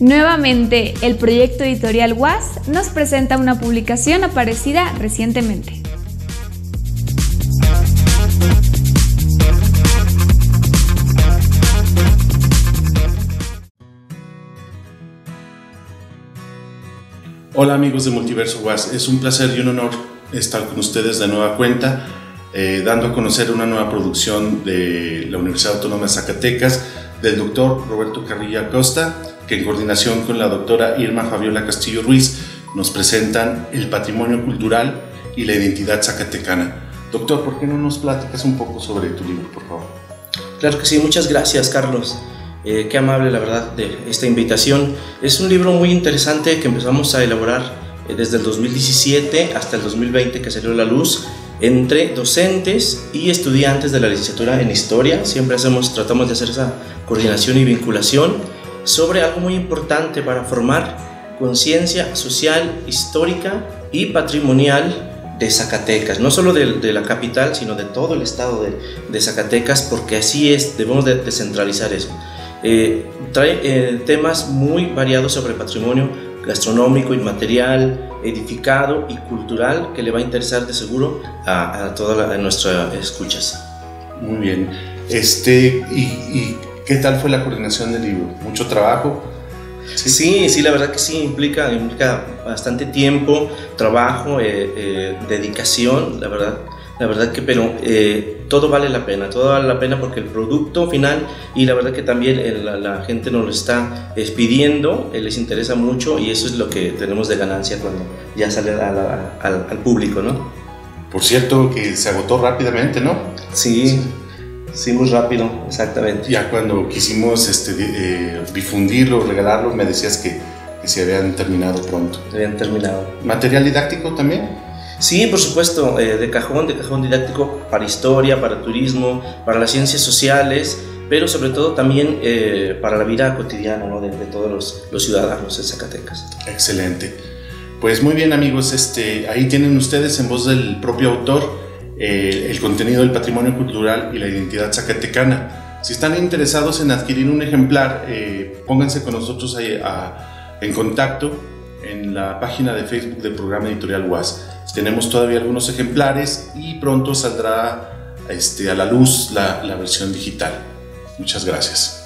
Nuevamente, el proyecto editorial WAS nos presenta una publicación aparecida recientemente. Hola amigos de Multiverso WAS, es un placer y un honor estar con ustedes de nueva cuenta, eh, dando a conocer una nueva producción de la Universidad Autónoma de Zacatecas del doctor Roberto Carrilla Costa, que en coordinación con la doctora Irma Fabiola Castillo Ruiz nos presentan el patrimonio cultural y la identidad zacatecana. Doctor, ¿por qué no nos platicas un poco sobre tu libro, por favor? Claro que sí, muchas gracias, Carlos. Eh, qué amable, la verdad, de esta invitación. Es un libro muy interesante que empezamos a elaborar eh, desde el 2017 hasta el 2020 que salió a la luz entre docentes y estudiantes de la licenciatura en historia. Siempre hacemos, tratamos de hacer esa coordinación y vinculación sobre algo muy importante para formar conciencia social, histórica y patrimonial de Zacatecas, no solo de, la capital, sino de todo el estado de, Zacatecas, porque así es, debemos de descentralizar eso. Eh, trae eh, temas muy variados sobre patrimonio gastronómico, inmaterial, edificado y cultural que le va a interesar de seguro a, todas nuestras escuchas. Muy bien. Este, y ¿Qué tal fue la coordinación del libro? ¿Mucho trabajo? Sí, sí, la verdad que sí, implica, implica bastante tiempo, trabajo, eh, eh, dedicación, la verdad. La verdad que, pero eh, todo vale la pena, todo vale la pena porque el producto final y la verdad que también la, gente nos lo está pidiendo, les interesa mucho y eso es lo que tenemos de ganancia cuando ya sale al, al público, ¿no? Por cierto, que se agotó rápidamente, ¿no? sí. Sí, muy rápido, exactamente. Ya cuando quisimos este, eh, difundirlo, regalarlo, me decías que, que, se habían terminado pronto. Habían terminado. ¿Material didáctico también? Sí, por supuesto, eh, de cajón, de cajón didáctico para historia, para turismo, para las ciencias sociales, pero sobre todo también eh, para la vida cotidiana ¿no? de, de, todos los, los, ciudadanos de Zacatecas. Excelente. Pues muy bien amigos, este, ahí tienen ustedes en voz del propio autor el contenido del patrimonio cultural y la identidad zacatecana. Si están interesados en adquirir un ejemplar, eh, pónganse con nosotros en contacto en la página de Facebook del programa editorial UAS. Tenemos todavía algunos ejemplares y pronto saldrá este, a la luz la versión digital. Muchas gracias.